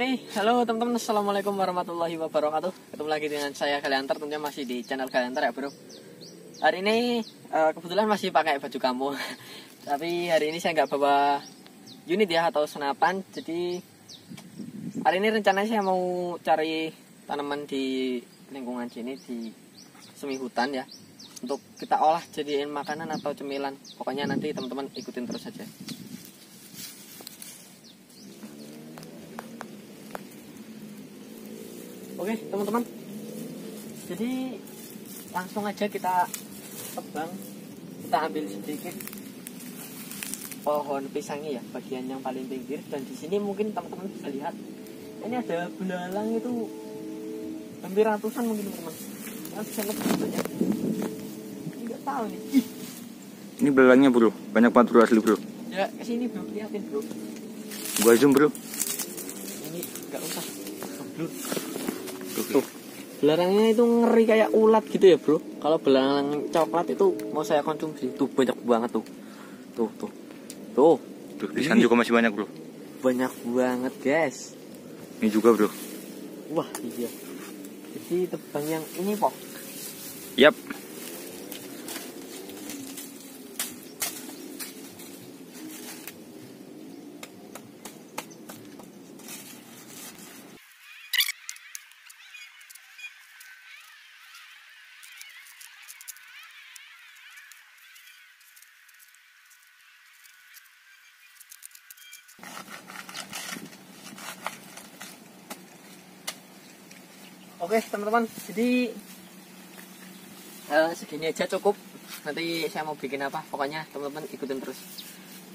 Oke, halo teman-teman, assalamualaikum warahmatullahi wabarakatuh. Ketemu lagi dengan saya Galiantar, tentunya masih di channel Galiantar ya bro. Hari ini uh, kebetulan masih pakai baju kamu, tapi hari ini saya nggak bawa unit ya atau senapan. Jadi hari ini rencananya saya mau cari tanaman di lingkungan sini di semi hutan ya, untuk kita olah jadiin makanan atau cemilan. Pokoknya nanti teman-teman ikutin terus saja. Oke teman-teman. Jadi langsung aja kita tebang. Kita ambil sedikit pohon pisangnya ya Bagian yang paling pinggir. Dan di sini mungkin teman-teman bisa lihat Ini ada belalang itu Hampir ratusan mungkin teman-teman. Bisa lebih banyak Ini gak tahu nih. Ih, Ini belalangnya bro, banyak banget bro asli bro. Ya ke sini bro, liatin bro. Gua zoom bro. Ini gak usah. Blur Tuh. Belalangnya itu ngeri kayak ulat gitu ya bro. Kalau belalang coklat itu mau saya konsumsi. Tuh banyak banget tuh. Tuh tuh. Tuh. Tuh, di sana juga masih banyak bro. banyak banget guys. Ini juga bro. Wah iya. Jadi tebang yang ini kok Yap. Oke teman-teman Jadi eh, Segini aja cukup Nanti saya mau bikin apa Pokoknya teman-teman ikutin terus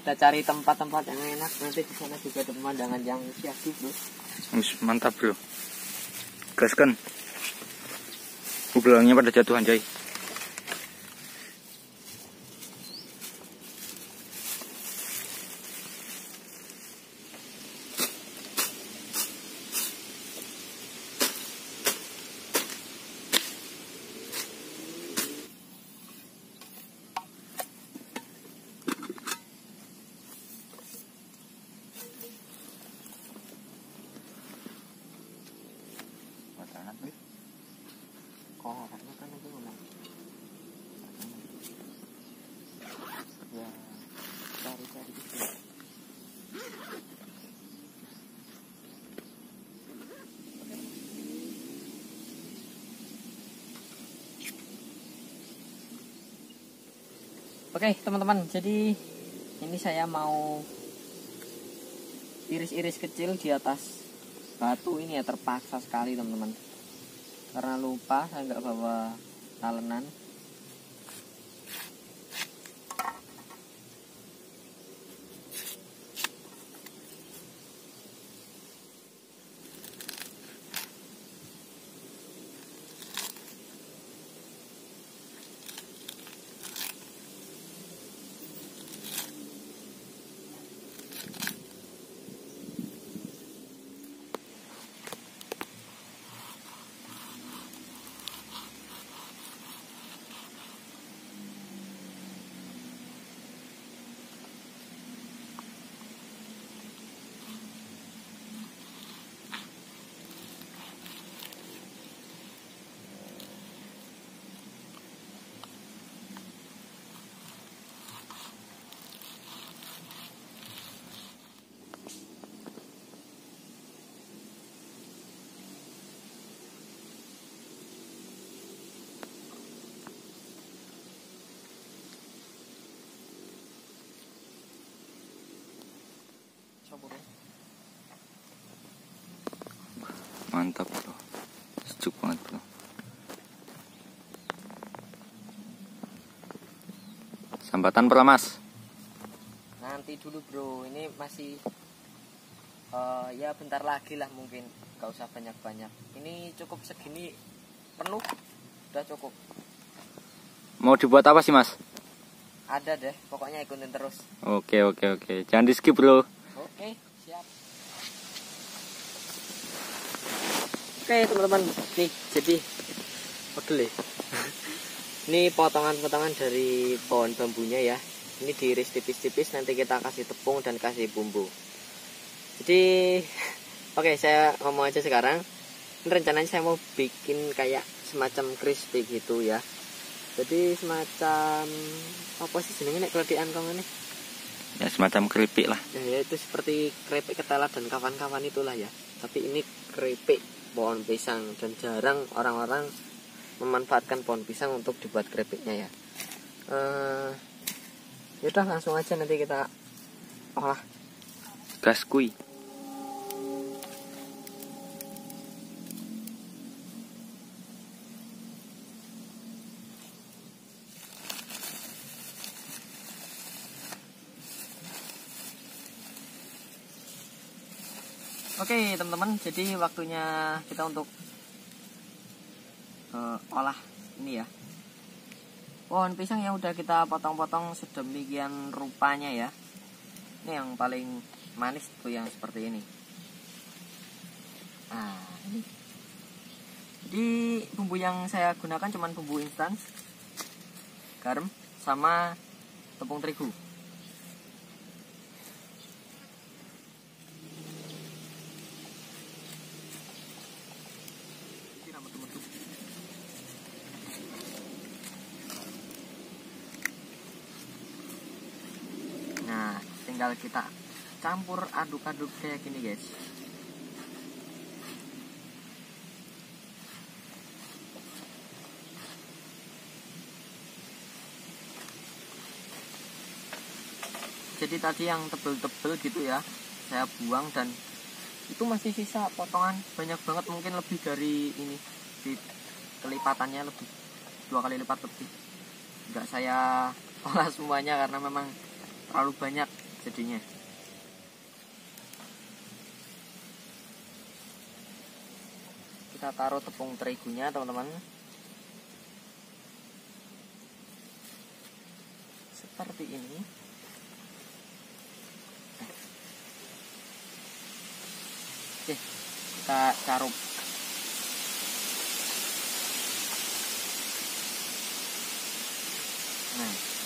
Kita cari tempat-tempat yang enak Nanti di sana juga ada pemandangan yang syahdu bro Mantap bro. Gaskan. Belalangnya pada jatuh anjay. Kok karena kan itu memang Ya Cari-cari gitu Oke teman-teman jadi ini saya mau iris-iris kecil di atas batu ini ya terpaksa sekali teman-teman. Karena lupa saya nggak bawa talenan Mantap bro. Sejuk banget bro. Sambatan pernah mas? nanti dulu bro ini masih eh, ya bentar lagi lah mungkin gak usah banyak-banyak ini cukup segini penuh udah cukup Mau dibuat apa sih mas? ada deh pokoknya ikutin terus Oke oke oke. Jangan di skip bro. oke siap oke teman-teman nih jadi pegel ya ini potongan-potongan dari pohon bambunya ya ini diiris tipis-tipis nanti kita kasih tepung dan kasih bumbu jadi Oke, saya ngomong aja sekarang. Ini rencananya saya mau bikin kayak semacam crispy gitu ya. Jadi semacam apa sih nek kalau di ini? Ya semacam keripik lah. Ya, ya itu seperti keripik ketela dan kawan-kawan itulah ya. Tapi ini keripik pohon pisang dan jarang orang-orang memanfaatkan pohon pisang untuk dibuat keripiknya ya. Eh, yaudah langsung aja nanti kita olah. Gas kui. Oke teman-teman, jadi waktunya kita untuk eh, olah ini ya. Pohon pisang yang udah kita potong-potong sedemikian rupanya ya. Ini yang paling manis tuh yang seperti ini. Nah, ini. Jadi bumbu yang saya gunakan cuman bumbu instan, garam, sama tepung terigu. Nah, tinggal kita campur aduk-aduk kayak gini, guys. Jadi tadi yang tebel-tebel gitu ya, saya buang dan itu masih sisa potongan. Banyak banget mungkin lebih dari ini di kelipatannya lebih dua kali lipat lebih. Nggak saya olah semuanya karena memang terlalu banyak jadinya. Kita taruh tepung terigunya teman-teman. Seperti ini. Oke kita caruk nah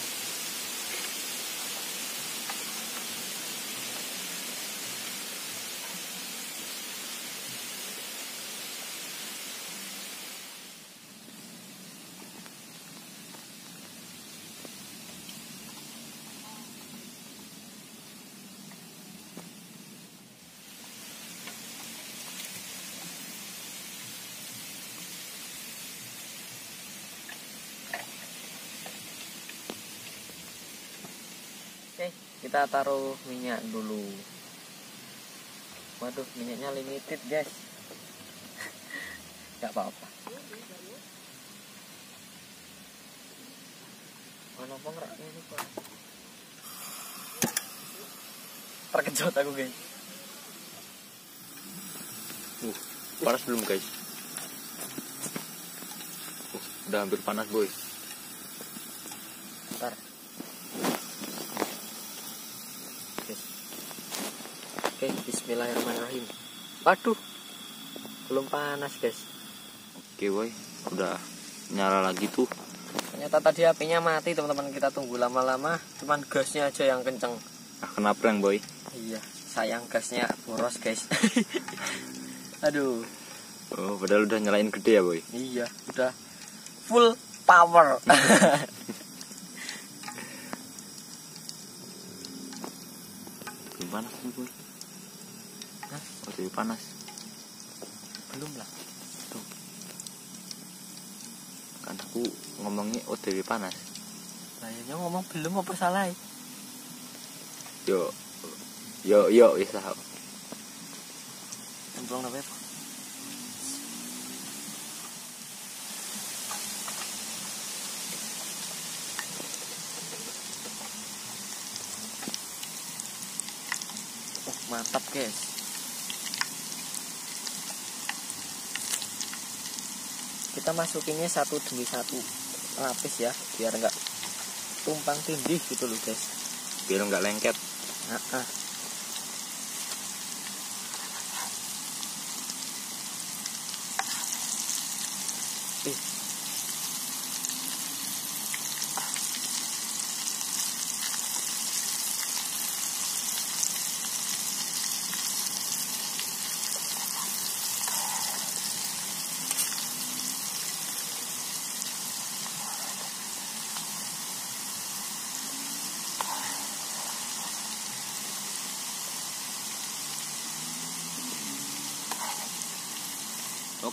Oke, kita taruh minyak dulu. Waduh, minyaknya limited, guys. Gak apa-apa. Mana penggeraknya ini, Pak? Terkejut aku, guys. Uh, panas belum guys? Uh, udah hampir panas boy. Bentar. Oke, bismillahirrahmanirrahim. Waduh. Belum panas, guys. Oke boy, udah nyala lagi tuh. Ternyata tadi apinya mati, teman-teman. Kita tunggu lama-lama, cuman gasnya aja yang kenceng. Ah kenapa yang boy? Iya, sayang gasnya boros, guys. Aduh. Oh, padahal udah nyalain gede ya boy. Iya, udah full power. Belum panas nih boy. Jadi panas. Belum lah. Kan aku ngomongnya OTW panas. Kayaknya ngomong belum apa salah? ya? Yo, yo, yo, ya sah. Cemplung apa ya? Oh, mantap guys. Kita masukinnya satu demi satu lapis ya, biar nggak tumpang tindih gitu loh guys. Biar nggak lengket. Nah, ah.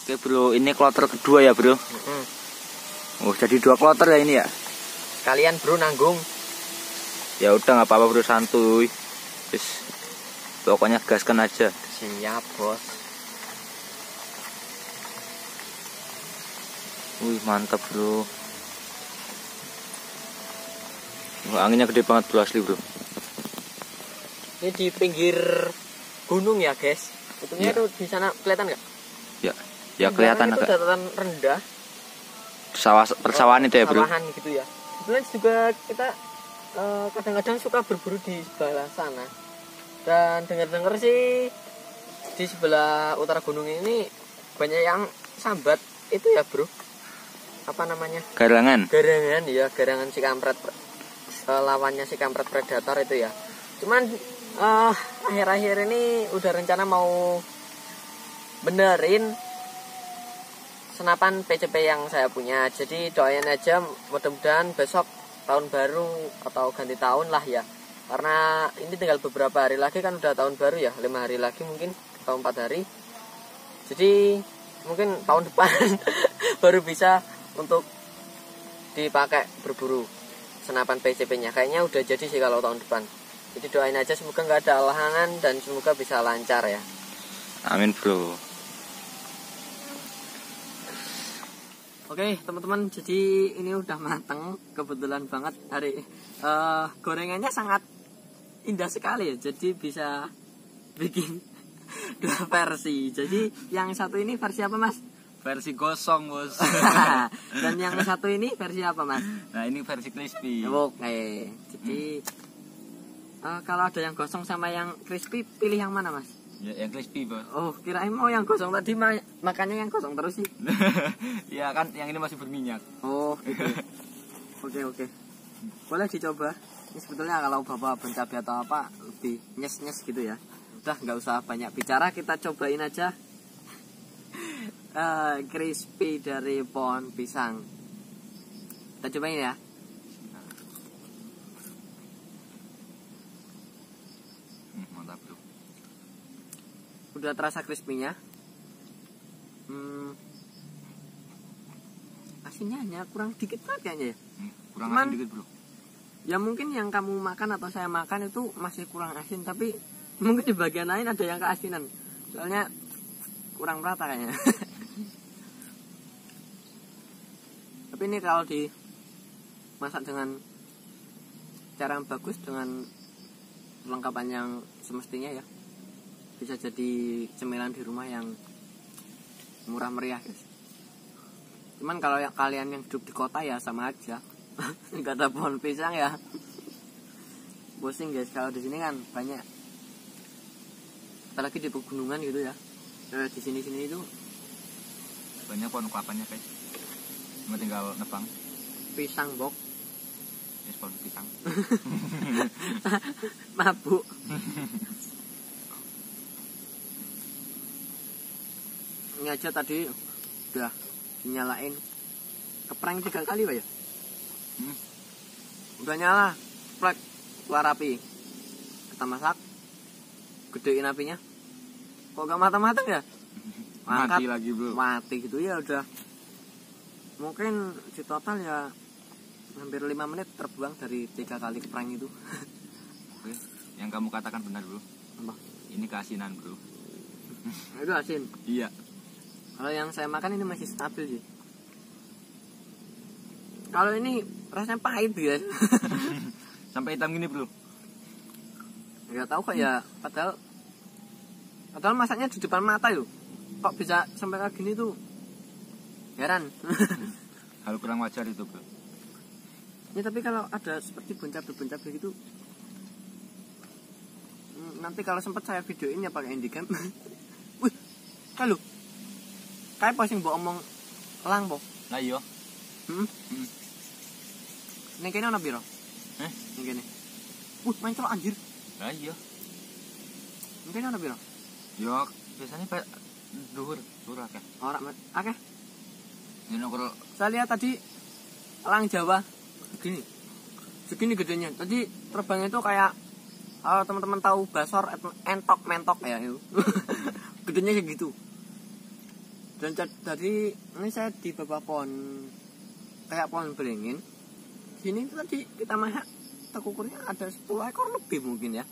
Oke bro, ini kloter kedua ya bro. Mm-mm. Oh jadi dua kloter ya ini ya? kalian bro nanggung Ya udah nggak apa-apa bro santuy. Terus pokoknya gaskan aja. siap bos Wih mantap bro. Wah, anginnya gede banget bro asli bro. ini di pinggir gunung ya guys Itunya Iya. itu di sana kelihatan nggak Ya, kelihatan agak dataran rendah. Sawah persawahan itu ya bro. sawahan gitu ya. Kebetulan juga kita eh, kadang-kadang suka berburu di sebelah sana. Dan dengar-dengar sih di sebelah utara gunung ini banyak yang sambat. Itu ya bro? Apa namanya? Garangan. garangan ya garangan si kampret lawannya si kampret predator itu ya. Cuman eh, akhir-akhir ini udah rencana mau benerin senapan PCP yang saya punya jadi doain aja mudah-mudahan besok tahun baru atau ganti tahun lah ya karena ini tinggal beberapa hari lagi kan udah tahun baru ya lima hari lagi mungkin atau empat hari jadi mungkin tahun depan baru bisa untuk dipakai berburu senapan PCP-nya. Kayaknya udah jadi sih kalau tahun depan. Jadi doain aja semoga nggak ada halangan dan semoga bisa lancar ya. Amin bro. Oke teman-teman, jadi ini udah mateng kebetulan banget hari eh, gorengannya sangat indah sekali ya. Jadi bisa bikin dua versi. Jadi yang satu ini versi apa mas? Versi gosong bos. dan yang satu ini versi apa mas? nah ini versi crispy. Oke, jadi eh, kalau ada yang gosong sama yang crispy, pilih yang mana mas? Ya, yang crispy bos. Oh, kirain mau yang gosong tadi, ma makanya yang gosong terus sih. ya kan yang ini masih berminyak. Oh, gitu. Oke, oke. Boleh dicoba. Ini sebetulnya kalau bapak bencabai atau apa lebih nyes-nyes gitu ya. Udah nggak usah banyak bicara, kita cobain aja. Eh, crispy dari pohon pisang. Kita cobain ya. Hmm, mantap bro. Udah terasa crispy-nya. Hmm. Asinnya hanya kurang dikit banget kayaknya ya. Hmm, kurang Cuman- asin dikit bro. Ya mungkin yang kamu makan atau saya makan itu masih kurang asin tapi mungkin di bagian lain ada yang keasinan. Soalnya kurang merata kayaknya. tapi ini kalau dimasak dengan cara yang bagus dengan perlengkapan yang semestinya ya bisa jadi cemilan di rumah yang murah meriah guys. Cuman kalau yang kalian yang hidup di kota ya sama aja. nggak ada pohon pisang ya pusing guys kalau di sini kan banyak apalagi di pegunungan gitu ya Eh, di sini sini itu Banyak pohon kelapanya guys. Cuma tinggal nebang. pisang bok Es pohon pisang. mabuk ini aja tadi udah dinyalain keprang tiga kali pak ya Hmm. udah nyala plek keluar api kita masak gedein apinya kok gak matang-matang ya Mati lagi bro. mati gitu ya udah mungkin di total ya hampir lima menit terbuang dari tiga kali keprang itu Oke. Yang kamu katakan benar bro. Apa? Ini keasinan bro. itu asin Iya. Kalau yang saya makan ini masih stabil sih kalau ini rasanya pahit ya. Sampai hitam gini bro. nggak tahu kok ya padahal padahal masaknya di depan mata yuk. Kok bisa sampai kayak gini tuh? Heran. Hal kurang wajar itu bro. ya tapi kalau ada seperti boncabe-boncabe gitu hmm, nanti kalau sempat saya videoin ya pakai handycam. Wih kalau kayak pas yang mbok omong elang po Lah iya. hmm? Hmm. Ning kene ana piro? Eh? Ning kene. Wih, main celok anjir. Lah iya. Ning kene ana piro? Ya biasanya pak duhur duhur akeh. Ora, Mat. Akeh. Ini kalau Saya lihat tadi elang Jawa segini. Segini gedenya. Tadi terbangnya itu kayak kalau teman-teman tahu basor entok mentok ya itu. gedenya kayak gitu. Dan tadi ini saya di bawah pohon kayak pohon beringin. Sini tadi kita masak tak ukurnya ada 10 ekor lebih mungkin ya.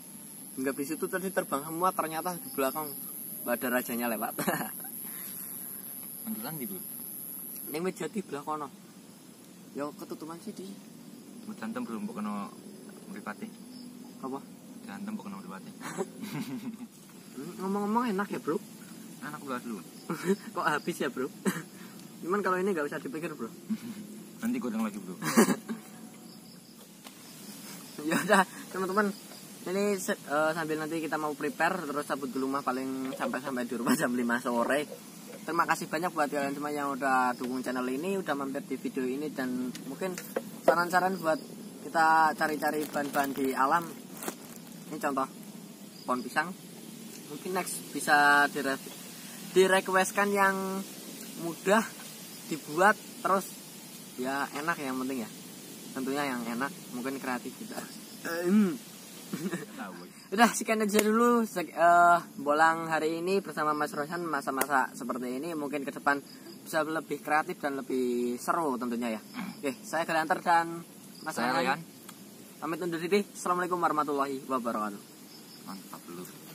Hingga di situ tadi terbang semua ternyata di belakang ada rajanya lewat. Mantulan gitu. yang meja di belakang ya ketutupan sih di. Bro, mbok kena mripate. apa? Mbok kena mripate. Hmm, ngomong-ngomong enak ya bro Anak belas lu. kok habis ya bro? Cuman kalau ini nggak usah dipikir bro. Nanti godang lagi bro. ya udah teman-teman. Ini eh, sambil nanti kita mau prepare terus cabut ke rumah paling sampai sampai di rumah jam 5 sore. Terima kasih banyak buat kalian semua yang udah dukung channel ini udah mampir di video ini dan mungkin saran-saran buat kita cari-cari bahan-bahan di alam. Ini contoh pohon pisang. Mungkin next bisa dire direkwestkan yang mudah dibuat terus ya enak yang penting ya tentunya yang enak mungkin kreatif juga Em. Tahu. udah sekian aja dulu sek- eh, bolang hari ini bersama Mas Rosan masa-masa seperti ini mungkin ke depan bisa lebih kreatif dan lebih seru tentunya ya oke saya Galanter dan Mas Saya Ryan. pamit undur diri assalamualaikum warahmatullahi wabarakatuh Mantap lu.